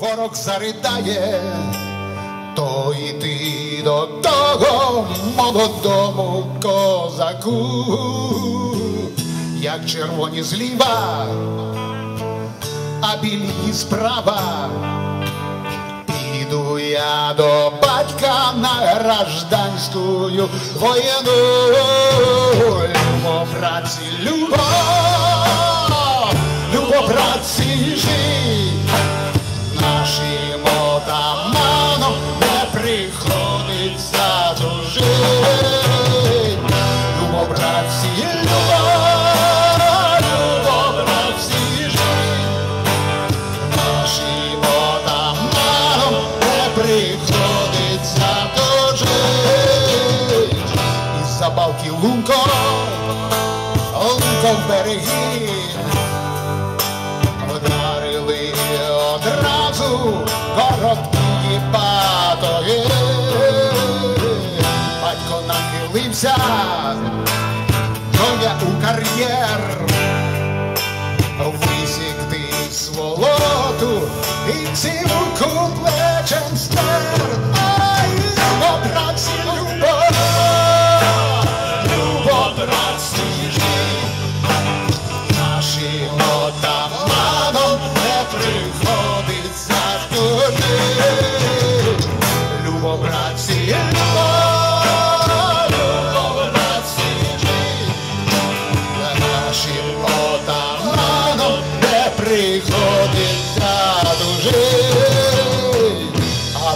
ворог заридає, то йти до того молодому козаку, як червоні зліва, а білі справа. Піду я до батька на гражданську воєну, любо праці, любов, любо праці жить забавки лунко, лунко в береги, вдарили одразу короткі батоги. Батько нахилився,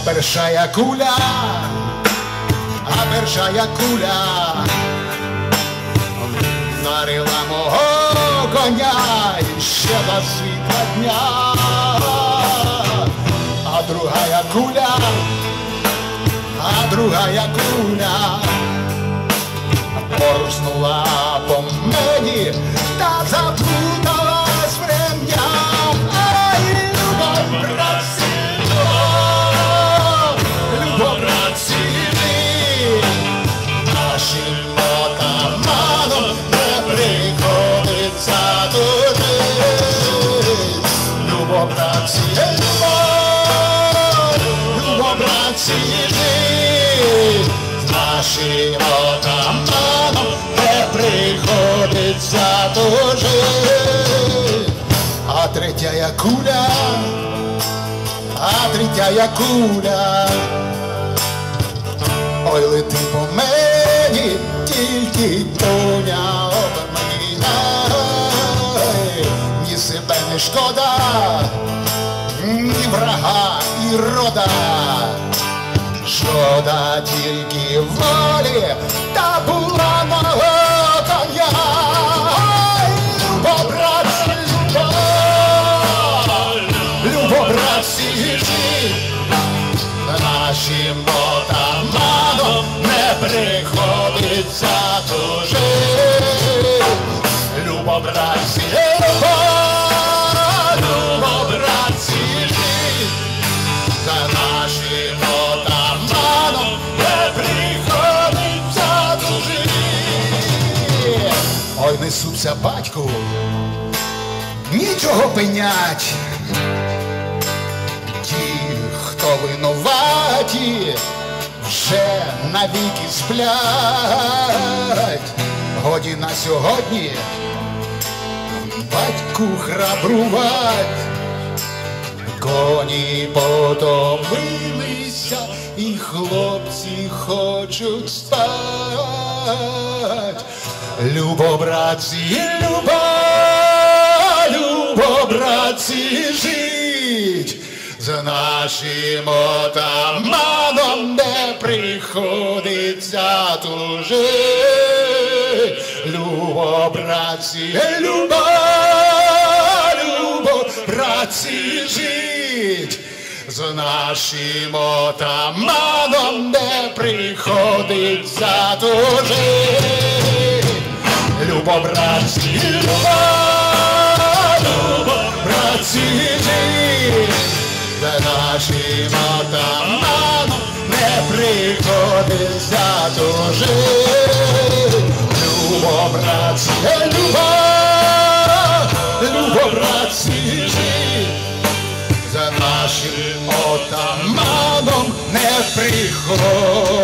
першая куля, а першая куля Нарила мого коня ще до світла дня, а другая куля, а другая куля порснула по мені Любов, братці, любов, жить. З нашим отаманом не приходиться тужить. А третя куля, а третя куля Ой, лети по мені, тільки тоня не шкода, ні врага і рода. Шкода тільки волі, та була мого коня. Любо, братці, любо, нашим отаманом не приходиться тужить. Любо, братці, несуться батьку, нічого пенять ті, хто винуваті, вже навіки сплять. Годі на сьогодні батьку храбрувать, коні потомилися, і хлопці хочуть спать. Любо, братці, любо, любо, братці, жить. За нашим отаманом не приходиться тужить. Любо, братці, любо, любо, братці, жить. З нашим отаманом не приходиться тужить. Любо, братці, любо, братці. За нашим отаманом не приходиться тужить. Любо, братці, любо, любо, братці. За нашим отаманом не приходь.